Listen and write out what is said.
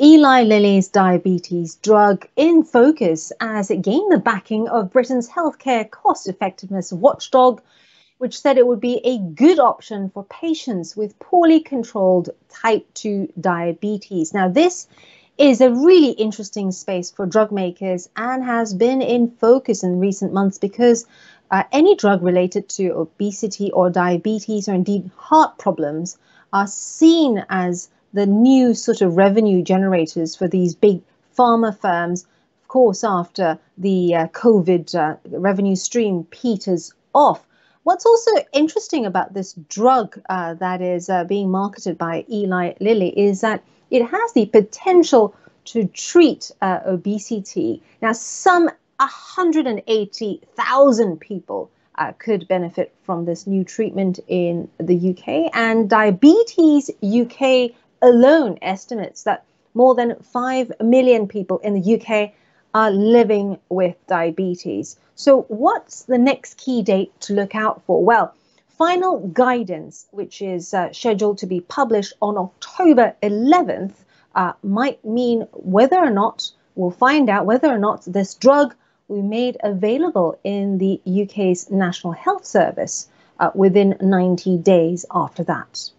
Eli Lilly's diabetes drug in focus as it gained the backing of Britain's healthcare cost effectiveness watchdog, which said it would be a good option for patients with poorly controlled type 2 diabetes. Now, this is a really interesting space for drug makers and has been in focus in recent months because uh, any drug related to obesity or diabetes or indeed heart problems are seen as the new sort of revenue generators for these big pharma firms, of course, after the uh, COVID uh, revenue stream peters off. What's also interesting about this drug uh, that is uh, being marketed by Eli Lilly is that it has the potential to treat uh, obesity. Now, some 180,000 people uh, could benefit from this new treatment in the UK, and Diabetes UK alone estimates that more than 5 million people in the UK are living with diabetes. So, what's the next key date to look out for? Well, final guidance, which is uh, scheduled to be published on October 11th, uh, might mean whether or not we'll find out whether or not this drug will be made available in the UK's National Health Service uh, within 90 days after that.